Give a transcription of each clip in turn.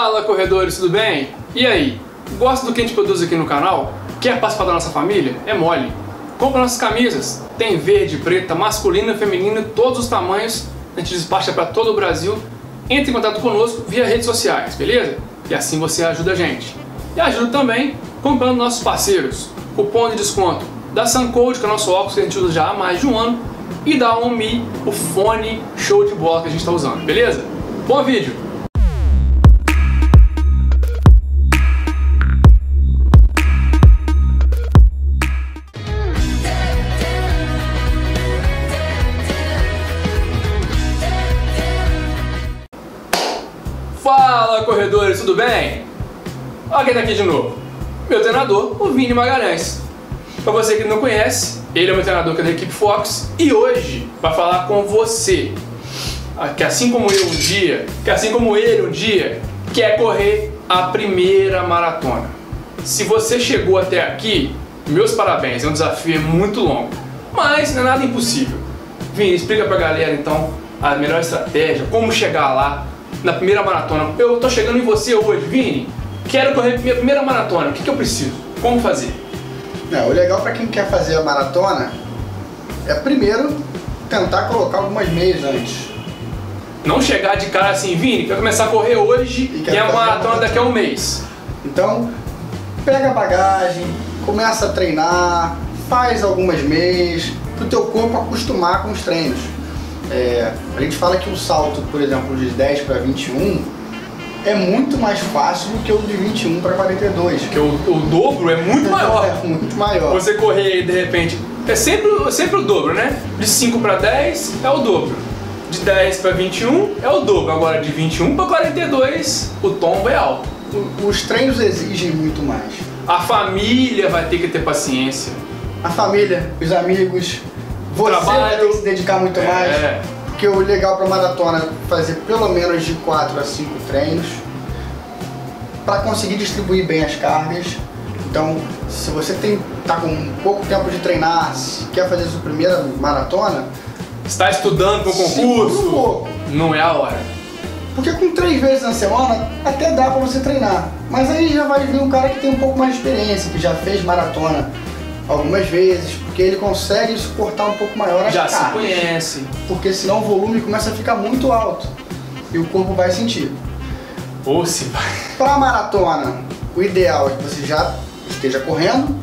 Fala corredores, tudo bem? E aí? Gosta do que a gente produz aqui no canal? Quer participar da nossa família? É mole. Compre nossas camisas. Tem verde, preta, masculina, feminina, todos os tamanhos. A gente despacha para todo o Brasil. Entre em contato conosco via redes sociais, beleza? E assim você ajuda a gente. E ajuda também comprando nossos parceiros. Cupom de desconto da Suncode, que é o nosso óculos que a gente usa já há mais de um ano, e da OnMe, o fone show de bola que a gente está usando, beleza? Bom vídeo! Tudo bem? Olha quem tá aqui de novo. Meu treinador, o Vini Magalhães. Para você que não conhece, ele é meu treinador é da equipe Fox e hoje vai falar com você ah, que assim como eu um dia, que assim como ele um dia, quer correr a primeira maratona. Se você chegou até aqui, meus parabéns, é um desafio muito longo, mas não é nada impossível. Vini, explica pra galera então a melhor estratégia, como chegar lá, na primeira maratona. Eu tô chegando em você hoje, Vini. Quero correr minha primeira maratona. O que, que eu preciso? Como fazer? Não, o legal para quem quer fazer a maratona é primeiro tentar colocar algumas meias antes. Não chegar de cara assim, Vini, quero começar a correr hoje e, e a maratona daqui a um mês. Então, pega a bagagem, começa a treinar, faz algumas meias, para o teu corpo acostumar com os treinos. É, a gente fala que o salto, por exemplo, de 10 para 21 é muito mais fácil do que o de 21 para 42. Porque o, o dobro é muito maior. é muito maior. Você correr de repente. É sempre, sempre o dobro, né? De 5 para 10 é o dobro. De 10 para 21 é o dobro. Agora de 21 para 42 o tombo é alto. Os treinos exigem muito mais. A família vai ter que ter paciência. A família, os amigos, você trabalho. vai ter que se dedicar muito é. mais. Porque o legal para maratona é fazer pelo menos de 4 a 5 treinos para conseguir distribuir bem as cargas. Então, se você tem tá com pouco tempo de treinar, quer fazer sua primeira maratona, está estudando para o concurso, um não é a hora. Porque com três vezes na semana até dá para você treinar. Mas aí já vai vir um cara que tem um pouco mais de experiência, que já fez maratona algumas vezes, porque ele consegue suportar um pouco maior as Já cargas. se conhece. Porque senão o volume começa a ficar muito alto e o corpo vai sentir. Ou se vai. Para maratona, o ideal é que você já esteja correndo,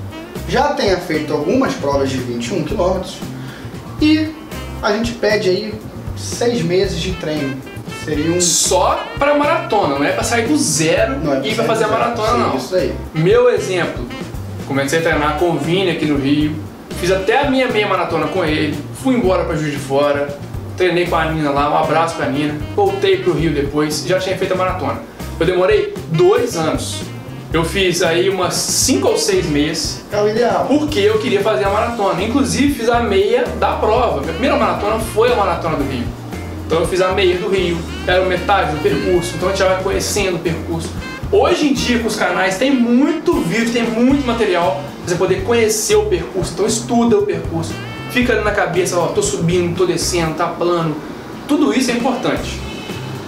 já tenha feito algumas provas de 21 km e a gente pede aí seis meses de treino. Seria um... Só para maratona, não é para sair do zero é e para fazer a maratona, Sim, não. Isso aí. Meu exemplo, Comecei a treinar com o Vini aqui no Rio, fiz até a minha meia maratona com ele, fui embora para Juiz de Fora, treinei com a Nina lá, um abraço pra Nina, voltei pro Rio depois, já tinha feito a maratona. Eu demorei dois anos. Eu fiz aí umas cinco ou seis meses. É o ideal. Porque eu queria fazer a maratona. Inclusive fiz a meia da prova. Minha primeira maratona foi a maratona do Rio. Então eu fiz a meia do Rio, era metade do percurso, então a gente já vai conhecendo o percurso. Hoje em dia, com os canais, tem muito vídeo, tem muito material você poder conhecer o percurso. Então estuda o percurso, fica na cabeça, ó, tô subindo, tô descendo, tá plano. Tudo isso é importante.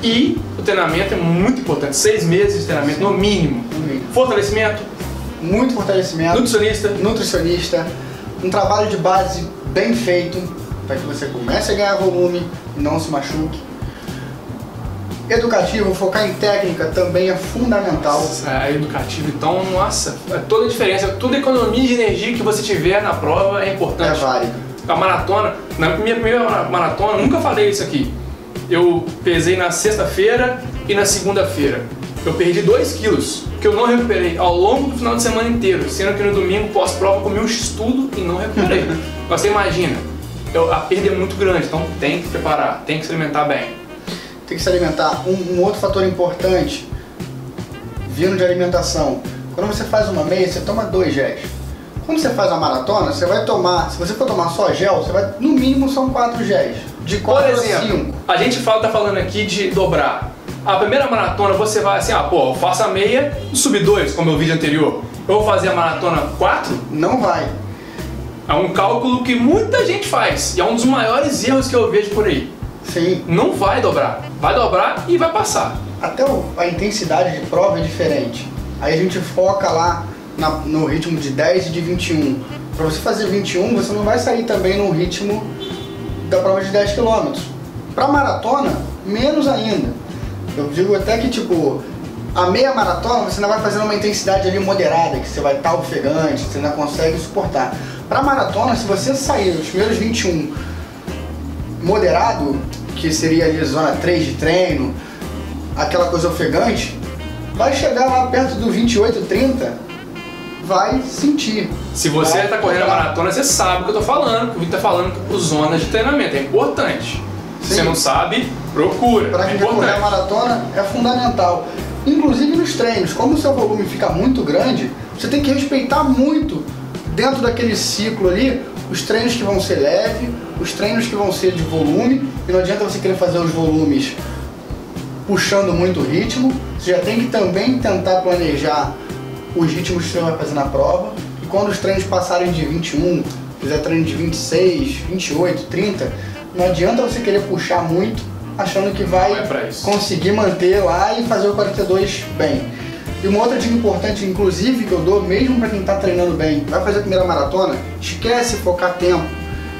E o treinamento é muito importante. Seis meses de treinamento, no mínimo. Fortalecimento. Muito fortalecimento. Nutricionista. Nutricionista. Um trabalho de base bem feito para que você comece a ganhar volume e não se machuque educativo, focar em técnica também é fundamental. É, educativo, então, nossa, é toda a diferença. Toda economia de energia que você tiver na prova é importante. É válido. A maratona, na minha primeira maratona, nunca falei isso aqui. Eu pesei na sexta-feira e na segunda-feira. Eu perdi 2 quilos, que eu não recuperei ao longo do final de semana inteiro, sendo que no domingo, pós-prova, comi um x-tudo e não recuperei. Mas você imagina, eu, a perda é muito grande, então tem que preparar, tem que se alimentar bem tem que se alimentar. Um, um outro fator importante, vindo de alimentação. Quando você faz uma meia, você toma dois géis. Quando você faz a maratona, você vai tomar, se você for tomar só gel, você vai, no mínimo são quatro géis. De quatro Por exemplo, a cinco. a gente fala, tá falando aqui de dobrar. A primeira maratona você vai assim, ah, pô, eu faço a meia subi dois, como o vídeo anterior. Eu vou fazer a maratona quatro? Não vai. É um cálculo que muita gente faz e é um dos maiores erros que eu vejo por aí. Sim. Não vai dobrar. Vai dobrar e vai passar. até a intensidade de prova é diferente. Aí a gente foca lá na, no ritmo de 10 e de 21. Para você fazer 21, você não vai sair também no ritmo da prova de 10 km. Para maratona, menos ainda. Eu digo até que tipo, a meia maratona você ainda vai fazendo uma intensidade ali moderada, que você vai estar ofegante, você ainda consegue suportar. Para maratona, se você sair nos primeiros 21 moderado, que seria ali zona 3 de treino, aquela coisa ofegante, vai chegar lá perto do 28, 30, vai sentir. Se você está correndo a maratona, você sabe o que eu estou falando, que o Vitor está falando por zonas de treinamento, é importante. Se você não sabe, procura. Para quem é correr a maratona é fundamental. Inclusive nos treinos, como o seu volume fica muito grande, você tem que respeitar muito dentro daquele ciclo ali os treinos que vão ser leve, os treinos que vão ser de volume, e não adianta você querer fazer os volumes puxando muito o ritmo, você já tem que também tentar planejar os ritmos que você vai fazer na prova, e quando os treinos passarem de 21, fizer treino de 26, 28, 30, não adianta você querer puxar muito achando que vai é conseguir manter lá e fazer o 42 bem. E uma outra dica importante, inclusive, que eu dou, mesmo para quem está treinando bem, vai fazer a primeira maratona, esquece focar tempo.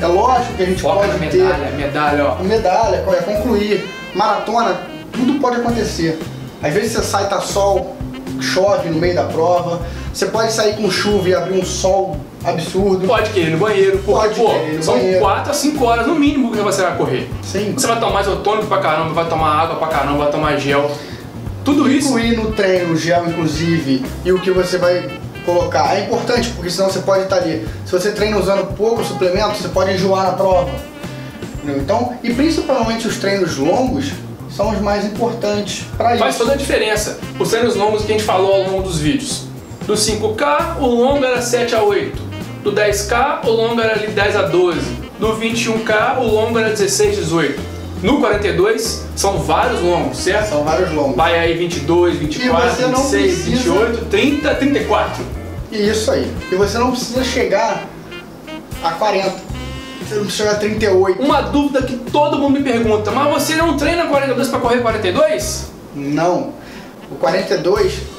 É lógico que a gente Foca pode na ter. Medalha, medalha, ó. Medalha, é concluir. Maratona, tudo pode acontecer. Às vezes você sai, tá sol, chove no meio da prova. Você pode sair com chuva e abrir um sol absurdo. Pode querer ir no banheiro, porque, pode pô, são 4 a 5 horas no mínimo que você vai correr. Sim. Você vai tomar isotônico pra caramba, vai tomar água pra caramba, vai tomar gel. Tudo isso. Incluir no treino o gel, inclusive, e o que você vai colocar. É importante, porque senão você pode estar ali. Se você treina usando pouco suplemento, você pode enjoar na prova. Entendeu? Então, e principalmente os treinos longos são os mais importantes para isso. Faz toda a diferença. Os treinos longos que a gente falou ao longo dos vídeos. Do 5K, o longo era 7 a 8. Do 10K, o longo era ali 10 a 12. Do 21K, o longo era 16 a 18. No 42 são vários longos, certo? São vários longos. Vai aí 22, 24, 26, precisa... 28, 30, 34. Isso aí. E você não precisa chegar a 40. Você não precisa chegar a 38. Uma dúvida que todo mundo me pergunta, mas você não treina 42 para correr 42? Não. O 42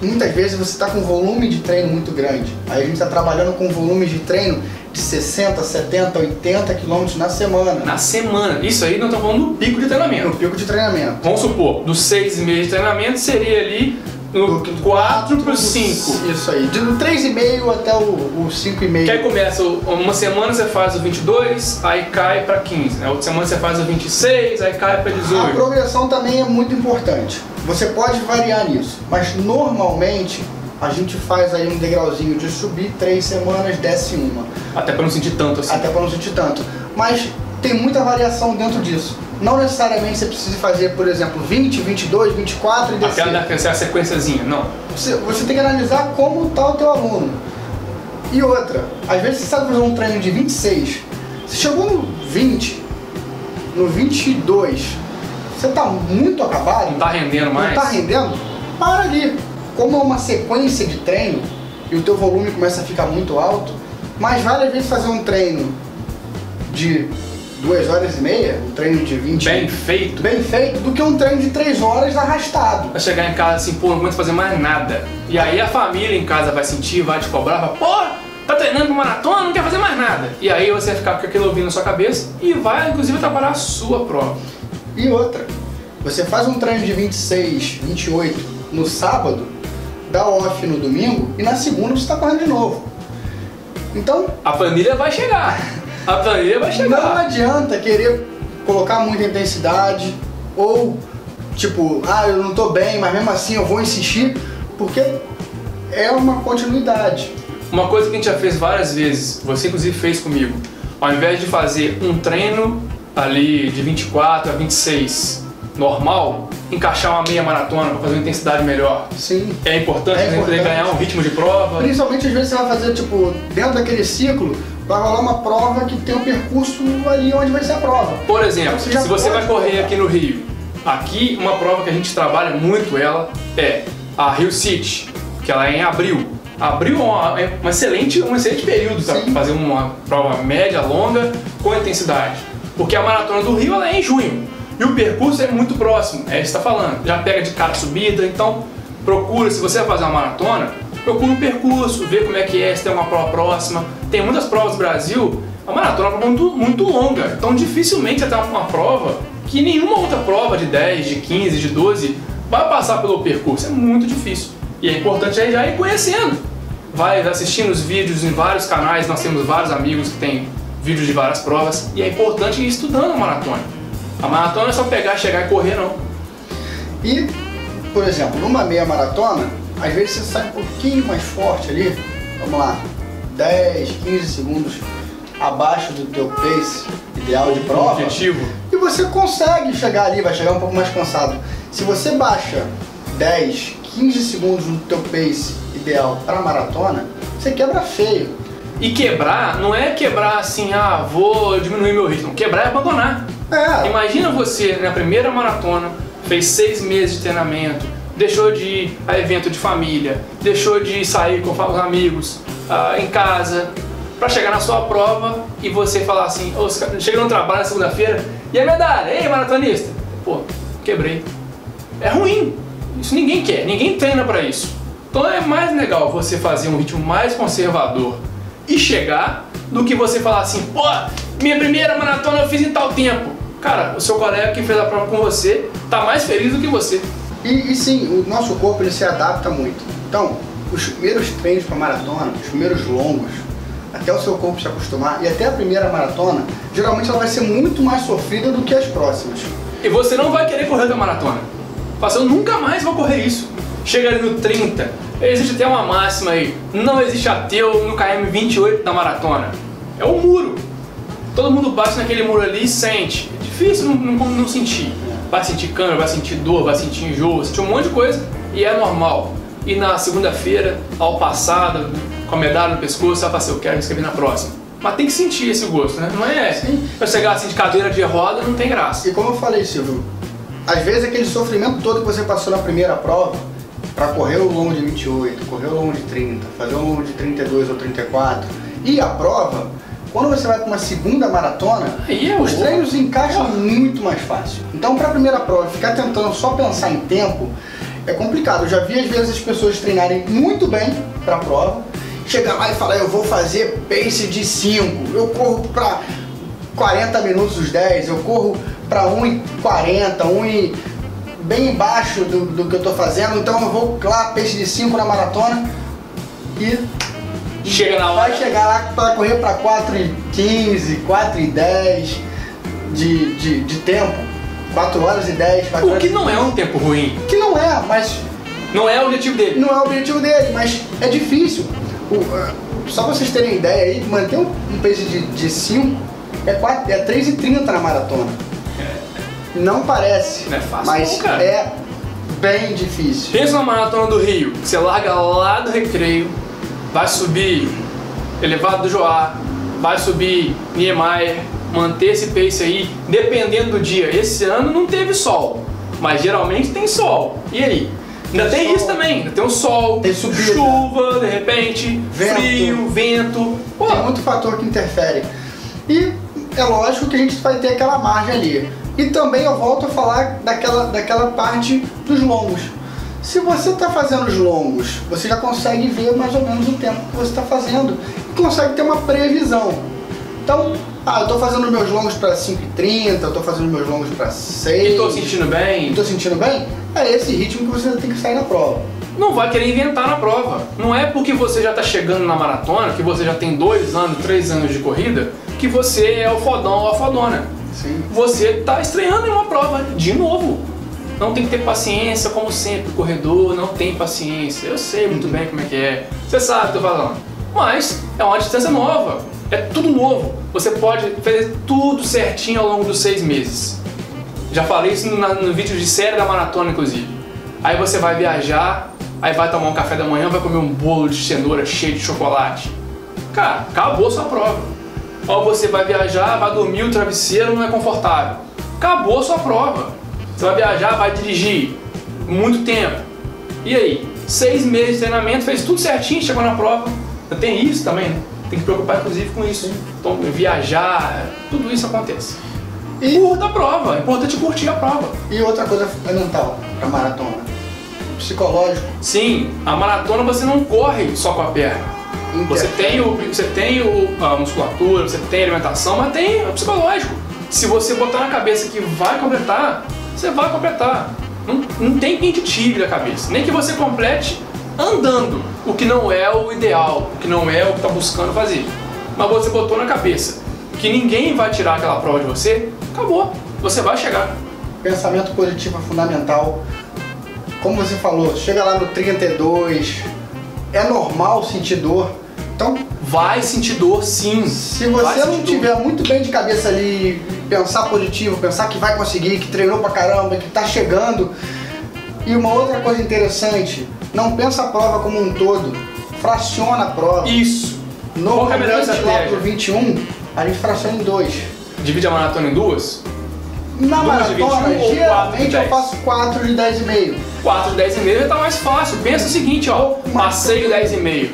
muitas vezes você está com um volume de treino muito grande. Aí a gente está trabalhando com volumes de treino de 60, 70, 80 quilômetros na semana. Na semana. Isso aí nós estamos falando do pico de treinamento. No pico de treinamento. Vamos supor, dos seis meses de treinamento seria ali no 4 para o 5. Isso aí, do 3,5 até o 5,5. Que aí começa, uma semana você faz o 22, aí cai para 15. Né? Outra semana você faz o 26, aí cai para 18. A progressão também é muito importante. Você pode variar nisso, mas normalmente a gente faz aí um degrauzinho de subir três semanas, desce uma. Até para não sentir tanto assim. Até para não sentir tanto. Mas tem muita variação dentro disso. Não necessariamente você precisa fazer, por exemplo, 20, 22, 24 e descer. Até a sequenciazinha, não. Você, você tem que analisar como está o teu aluno. E outra, às vezes você sabe fazer um treino de 26, você chegou no 20, no 22, você está muito acabado. Não está rendendo mais. Não está rendendo? Para ali. Como é uma sequência de treino e o teu volume começa a ficar muito alto, mais vale às vezes fazer um treino de duas horas e meia, um treino de 20 Bem feito. Bem feito, do que um treino de três horas arrastado. Vai chegar em casa assim, pô, não aguento fazer mais nada. E aí a família em casa vai sentir, vai te cobrar, vai, pô, tá treinando pra maratona, não quer fazer mais nada. E aí você vai ficar com aquilo ouvindo na sua cabeça e vai, inclusive, atrapalhar a sua prova. E outra, você faz um treino de 26, 28 no sábado, dá off no domingo e na segunda você está correndo de novo. Então. A planilha vai chegar. A planilha vai chegar. Não adianta querer colocar muita intensidade ou tipo, ah, eu não tô bem, mas mesmo assim eu vou insistir, porque é uma continuidade. Uma coisa que a gente já fez várias vezes, você inclusive fez comigo, ao invés de fazer um treino ali de 24 a 26 normal, encaixar uma meia maratona para fazer uma intensidade melhor. Sim. É importante, é importante. poder ganhar um ritmo de prova. Principalmente às vezes você vai fazer, tipo, dentro daquele ciclo, vai rolar uma prova que tem um percurso ali onde vai ser a prova. Por exemplo, então, você se você vai correr aqui no Rio, aqui uma prova que a gente trabalha muito ela é a Rio City, que ela é em abril. Abril é uma, é um excelente, um excelente período para fazer uma prova média, longa, com intensidade. Porque a maratona do Rio ela é em junho. E o percurso é muito próximo, é está falando. Já pega de cara subida, então procura, se você vai fazer uma maratona, procura o percurso, vê como é que é, se tem uma prova próxima. Tem muitas provas no Brasil, a maratona é uma muito, muito longa, então dificilmente você tem uma prova que nenhuma outra prova de 10, de 15, de 12 vai passar pelo percurso. É muito difícil. E é importante já ir conhecendo. Vai assistindo os vídeos em vários canais, nós temos vários amigos que têm vídeos de várias provas, e é importante ir estudando a maratona. A maratona não é só pegar, chegar e correr, não. E, por exemplo, numa meia maratona, às vezes você sai um pouquinho mais forte ali, vamos lá, 10, 15 segundos abaixo do teu pace ideal de prova. Objetivo. E você consegue chegar ali, vai chegar um pouco mais cansado. Se você baixa 10, 15 segundos no teu pace ideal para maratona, você quebra feio. E quebrar não é quebrar assim, ah, vou diminuir meu ritmo. Quebrar é abandonar. É. Imagina você na primeira maratona, fez seis meses de treinamento, deixou de ir a evento de família, deixou de sair com os amigos, uh, em casa, para chegar na sua prova e você falar assim, oh, chega no trabalho na segunda-feira, e a medalha, ei maratonista, pô, quebrei. É ruim, isso ninguém quer, ninguém treina para isso. Então é mais legal você fazer um ritmo mais conservador e chegar do que você falar assim, pô, minha primeira maratona eu fiz em tal tempo. Cara, o seu colega que fez a prova com você tá mais feliz do que você. E, e sim, o nosso corpo ele se adapta muito. Então, os primeiros treinos para maratona, os primeiros longos, até o seu corpo se acostumar, e até a primeira maratona, geralmente ela vai ser muito mais sofrida do que as próximas. E você não vai querer correr da maratona. Fala eu nunca mais vou correr isso. Chega ali no 30, existe até uma máxima aí, não existe ateu no KM 28 da maratona. É o muro. Todo mundo bate naquele muro ali e sente. Difícil não, não, não sentir. Vai sentir câmera, vai sentir dor, vai sentir enjoo, vai sentir um monte de coisa e é normal. E na segunda-feira, ao passado, com a medalha no pescoço, você vai falar assim, eu quero me inscrever na próxima. Mas tem que sentir esse gosto, né? Não é Sim. pra chegar assim de cadeira de roda, não tem graça. E como eu falei, Silvio, às vezes aquele sofrimento todo que você passou na primeira prova, para correr o longo de 28, correr o longo de 30, fazer o longo de 32 ou 34, e a prova, quando você vai para uma segunda maratona, é os treinos encaixam muito mais fácil. Então, para a primeira prova, ficar tentando só pensar em tempo é complicado. Eu já vi às vezes as pessoas treinarem muito bem para a prova, chegar lá e falar: eu vou fazer pace de 5, eu corro para 40 minutos os 10, eu corro para 1,40, 1 bem embaixo do, do que eu estou fazendo, então eu vou lá, pace de 5 na maratona e Chega na hora. Vai chegar lá para correr para 4 e 15, 4 e 10 de, de, de tempo. 4 horas e 10, 4 O que não é um tempo ruim. Que não é, mas. Não é o objetivo dele. Não é o objetivo dele, mas é difícil. O, uh, só pra vocês terem ideia aí, manter um, um pace de 5 é, 4, é 3,30 na maratona. É. Não parece. Não é fácil, mas não, é bem difícil. Pensa na maratona do Rio, que você larga lá do recreio, vai subir elevado do Joá, vai subir Niemeyer, manter esse pace aí, dependendo do dia. Esse ano não teve sol, mas geralmente tem sol. E aí? Ainda tem, tem isso também, ainda tem o sol, tem subida, chuva, de repente, vento. frio, vento. Pô. Tem muito fator que interfere. E é lógico que a gente vai ter aquela margem ali. E também eu volto a falar daquela, daquela parte dos longos. Se você está fazendo os longos, você já consegue ver mais ou menos o tempo que você está fazendo e consegue ter uma previsão. Então, ah, eu estou fazendo meus longos para 5,30, eu estou fazendo meus longos para 6. E estou sentindo bem. Estou sentindo bem? É esse ritmo que você tem que sair na prova. Não vai querer inventar na prova. Não é porque você já está chegando na maratona, que você já tem dois anos, três anos de corrida, que você é o fodão ou a fodona. Sim. Você está estreando em uma prova de novo. Não tem que ter paciência, como sempre, o corredor não tem paciência. Eu sei muito bem como é que é. Você sabe o que eu tô falando. Mas é uma distância nova. É tudo novo. Você pode fazer tudo certinho ao longo dos seis meses. Já falei isso no, no vídeo de série da maratona, inclusive. Aí você vai viajar, aí vai tomar um café da manhã, vai comer um bolo de cenoura cheio de chocolate. Cara, acabou sua prova. Ou você vai viajar, vai dormir, o travesseiro não é confortável. Acabou sua prova. Você vai viajar, vai dirigir muito tempo. E aí? Seis meses de treinamento, fez tudo certinho, chegou na prova. Tem isso também, né? Tem que preocupar inclusive com isso. Então, viajar, tudo isso acontece. E curta a prova, é importante curtir a prova. E outra coisa fundamental para maratona, psicológico. Sim, a maratona você não corre só com a perna. Você tem, o, você tem o, a musculatura, você tem a alimentação, mas tem o psicológico. Se você botar na cabeça que vai completar, você vai completar. Não, não tem quem te tire da cabeça. Nem que você complete andando, o que não é o ideal, o que não é o que está buscando fazer. Mas você botou na cabeça que ninguém vai tirar aquela prova de você, acabou. Você vai chegar. Pensamento positivo é fundamental. Como você falou, chega lá no 32, é normal sentir dor. Então, vai sentir dor sim. Se você não tiver dor. muito bem de cabeça ali, pensar positivo, pensar que vai conseguir, que treinou pra caramba, que tá chegando. E uma outra coisa interessante, não pensa a prova como um todo, fraciona a prova. Isso. Normalmente lá pro 21, a gente fraciona em dois. Divide a maratona em duas? Na maratona, geralmente eu faço 4 de 10,5. 4 de 10,5 já tá mais fácil. Pensa o seguinte, ó. Passeio 10,5.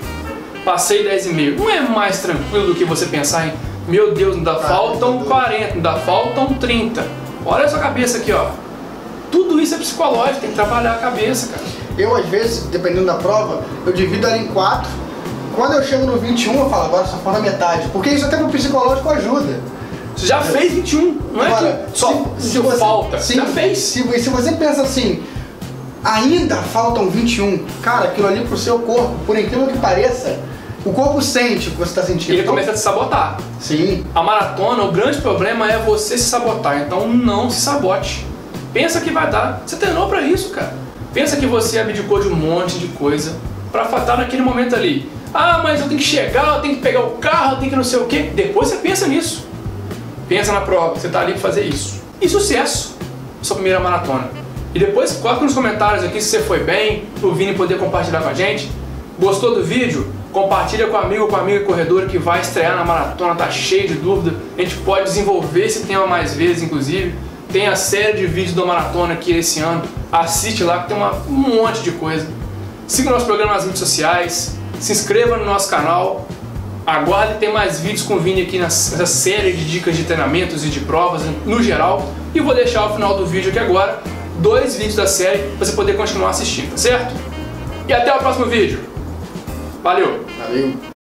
Passeio 10,5. Não é mais tranquilo do que você pensar em, meu Deus, ainda tá, faltam 40, ainda faltam 30. Olha a sua cabeça aqui, ó. Tudo isso é psicológico, tem que trabalhar a cabeça, cara. Eu, às vezes, dependendo da prova, eu divido ela em 4. Quando eu chego no 21, eu falo, agora só falta metade. Porque isso até pro psicológico ajuda. Você já fez 21, não Agora, é que só se, se você, falta. Sim, já fez. Se, se você pensa assim, ainda faltam 21, cara, aquilo ali pro seu corpo, por incrível que pareça, o corpo sente o que você está sentindo. Ele começa a te sabotar. Sim. A maratona, o grande problema é você se sabotar, então não se sabote. Pensa que vai dar. Você treinou para isso, cara. Pensa que você abdicou de um monte de coisa para estar naquele momento ali. Ah, mas eu tenho que chegar, eu tenho que pegar o carro, eu tenho que não sei o quê. Depois você pensa nisso. Pensa na prova, você está ali para fazer isso. E sucesso, sua primeira maratona. E depois coloca nos comentários aqui se você foi bem, o Vini poder compartilhar com a gente. Gostou do vídeo? Compartilha com amigo, com amigo corredor que vai estrear na maratona, tá cheio de dúvida. A gente pode desenvolver esse tema mais vezes, inclusive. Tem a série de vídeos da maratona aqui esse ano. Assiste lá que tem uma, um monte de coisa. Siga o nosso programa nas redes sociais. Se inscreva no nosso canal. Aguarde ter mais vídeos com o Vini aqui nessa série de dicas de treinamentos e de provas no geral. E vou deixar ao final do vídeo aqui agora dois vídeos da série para você poder continuar assistindo, tá certo? E até o próximo vídeo. Valeu! Valeu!